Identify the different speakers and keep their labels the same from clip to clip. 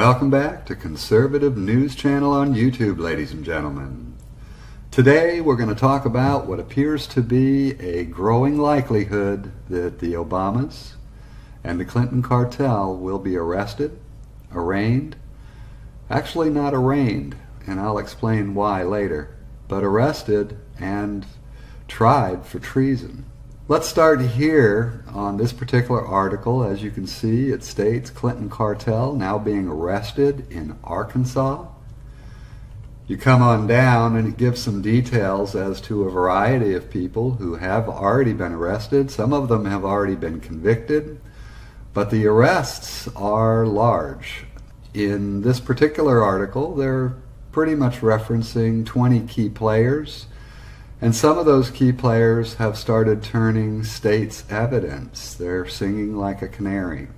Speaker 1: Welcome back to Conservative News Channel on YouTube, ladies and gentlemen. Today we're going to talk about what appears to be a growing likelihood that the Obamas and the Clinton cartel will be arrested, arraigned, actually not arraigned, and I'll explain why later, but arrested and tried for treason. Let's start here on this particular article. As you can see, it states Clinton cartel now being arrested in Arkansas. You come on down and it gives some details as to a variety of people who have already been arrested. Some of them have already been convicted, but the arrests are large. In this particular article, they're pretty much referencing 20 key players and some of those key players have started turning state's evidence. They're singing like a canary.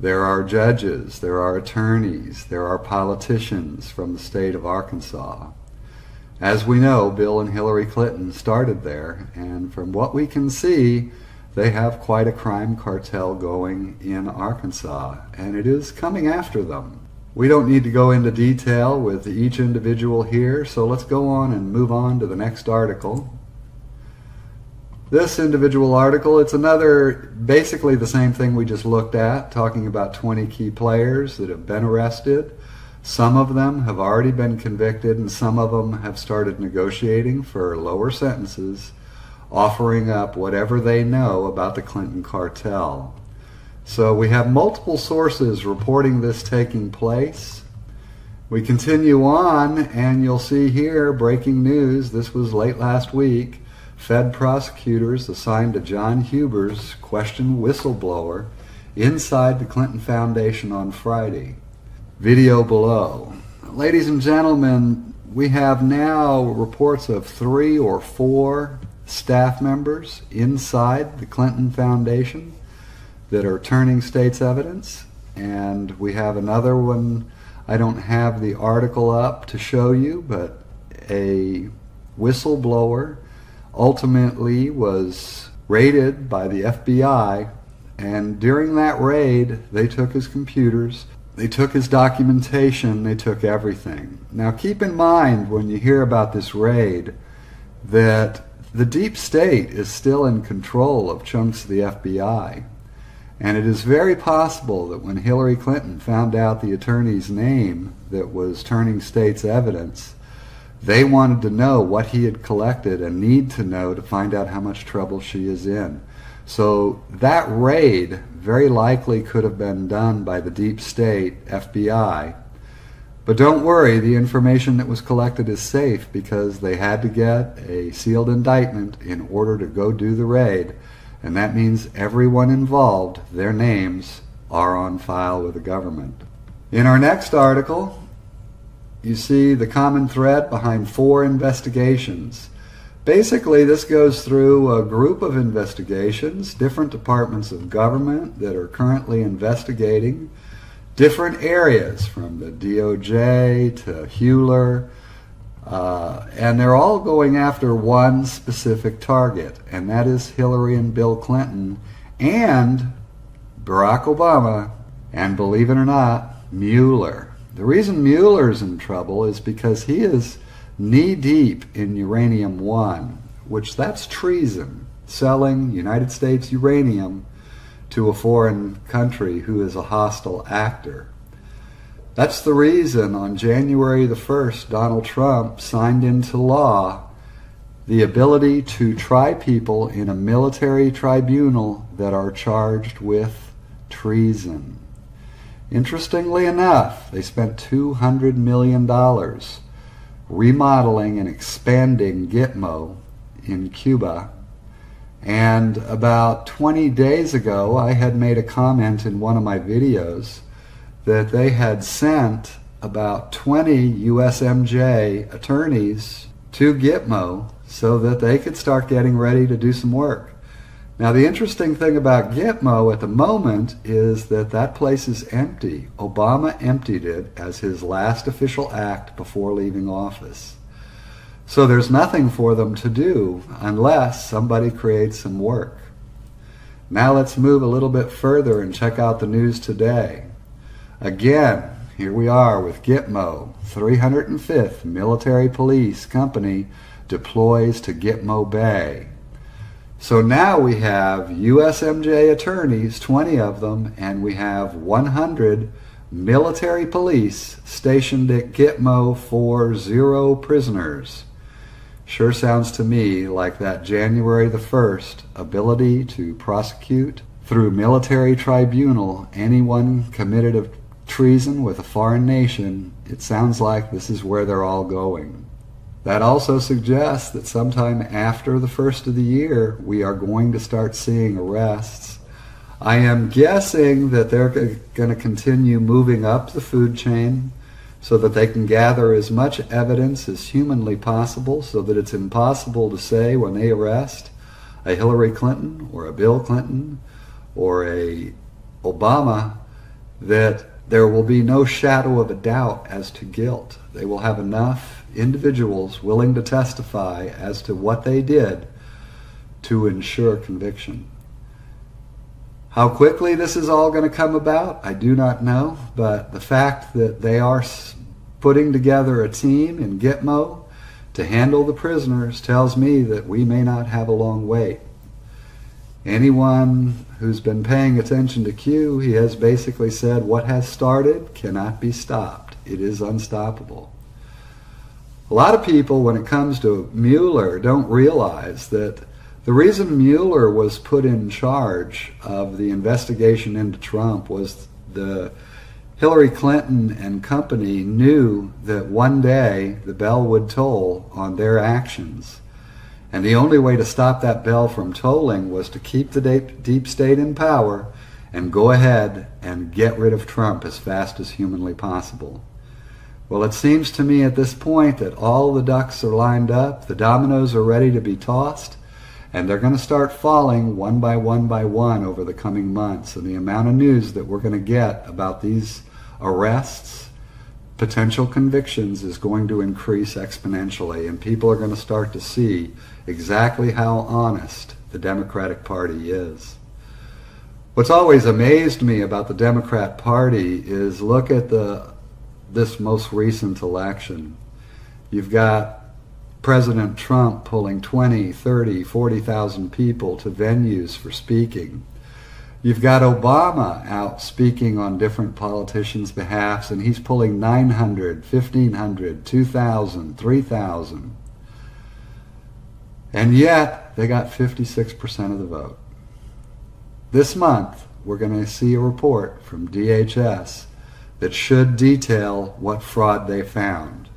Speaker 1: There are judges, there are attorneys, there are politicians from the state of Arkansas. As we know, Bill and Hillary Clinton started there, and from what we can see, they have quite a crime cartel going in Arkansas, and it is coming after them. We don't need to go into detail with each individual here, so let's go on and move on to the next article. This individual article, it's another, basically the same thing we just looked at, talking about 20 key players that have been arrested. Some of them have already been convicted, and some of them have started negotiating for lower sentences, offering up whatever they know about the Clinton cartel. So we have multiple sources reporting this taking place. We continue on, and you'll see here breaking news. This was late last week. Fed prosecutors assigned to John Huber's question whistleblower inside the Clinton Foundation on Friday. Video below. Ladies and gentlemen, we have now reports of three or four staff members inside the Clinton Foundation that are turning state's evidence. And we have another one. I don't have the article up to show you, but a whistleblower ultimately was raided by the FBI. And during that raid, they took his computers, they took his documentation, they took everything. Now, keep in mind when you hear about this raid that the deep state is still in control of chunks of the FBI. And it is very possible that when Hillary Clinton found out the attorney's name that was turning state's evidence, they wanted to know what he had collected and need to know to find out how much trouble she is in. So that raid very likely could have been done by the deep state, FBI. But don't worry, the information that was collected is safe because they had to get a sealed indictment in order to go do the raid and that means everyone involved, their names, are on file with the government. In our next article, you see the common thread behind four investigations. Basically, this goes through a group of investigations, different departments of government that are currently investigating different areas from the DOJ to Hewler uh, and they're all going after one specific target, and that is Hillary and Bill Clinton and Barack Obama, and believe it or not, Mueller. The reason Mueller's in trouble is because he is knee deep in uranium one, which that's treason, selling United States uranium to a foreign country who is a hostile actor. That's the reason on January the 1st, Donald Trump signed into law the ability to try people in a military tribunal that are charged with treason. Interestingly enough, they spent $200 million remodeling and expanding Gitmo in Cuba. And about 20 days ago, I had made a comment in one of my videos that they had sent about 20 USMJ attorneys to Gitmo so that they could start getting ready to do some work. Now, the interesting thing about Gitmo at the moment is that that place is empty. Obama emptied it as his last official act before leaving office. So there's nothing for them to do unless somebody creates some work. Now let's move a little bit further and check out the news today. Again, here we are with Gitmo, 305th Military Police Company deploys to Gitmo Bay. So now we have USMJ attorneys, 20 of them, and we have 100 military police stationed at Gitmo for zero prisoners. Sure sounds to me like that January the 1st ability to prosecute through military tribunal anyone committed of treason with a foreign nation. It sounds like this is where they're all going. That also suggests that sometime after the first of the year, we are going to start seeing arrests. I am guessing that they're going to continue moving up the food chain so that they can gather as much evidence as humanly possible so that it's impossible to say when they arrest a Hillary Clinton or a Bill Clinton or a Obama that there will be no shadow of a doubt as to guilt. They will have enough individuals willing to testify as to what they did to ensure conviction. How quickly this is all going to come about, I do not know, but the fact that they are putting together a team in Gitmo to handle the prisoners tells me that we may not have a long wait. Anyone who's been paying attention to Q, he has basically said what has started cannot be stopped. It is unstoppable. A lot of people, when it comes to Mueller, don't realize that the reason Mueller was put in charge of the investigation into Trump was the Hillary Clinton and company knew that one day the bell would toll on their actions. And the only way to stop that bell from tolling was to keep the deep state in power and go ahead and get rid of Trump as fast as humanly possible. Well, it seems to me at this point that all the ducks are lined up, the dominoes are ready to be tossed, and they're going to start falling one by one by one over the coming months. And the amount of news that we're going to get about these arrests, potential convictions is going to increase exponentially, and people are going to start to see exactly how honest the Democratic Party is. What's always amazed me about the Democrat Party is look at the this most recent election. You've got President Trump pulling 20, 30, 40,000 people to venues for speaking. You've got Obama out speaking on different politicians' behalfs, and he's pulling 900, 1,500, 2,000, 3,000. And yet, they got 56% of the vote. This month, we're going to see a report from DHS that should detail what fraud they found.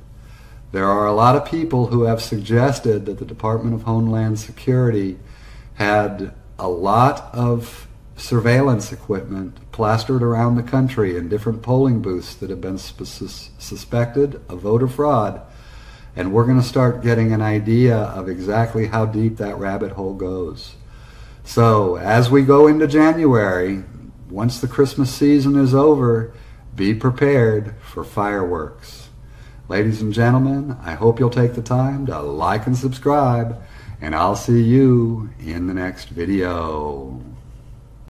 Speaker 1: There are a lot of people who have suggested that the Department of Homeland Security had a lot of surveillance equipment plastered around the country in different polling booths that have been suspected of voter fraud. And we're going to start getting an idea of exactly how deep that rabbit hole goes. So, as we go into January, once the Christmas season is over, be prepared for fireworks. Ladies and gentlemen, I hope you'll take the time to like and subscribe, and I'll see you in the next video.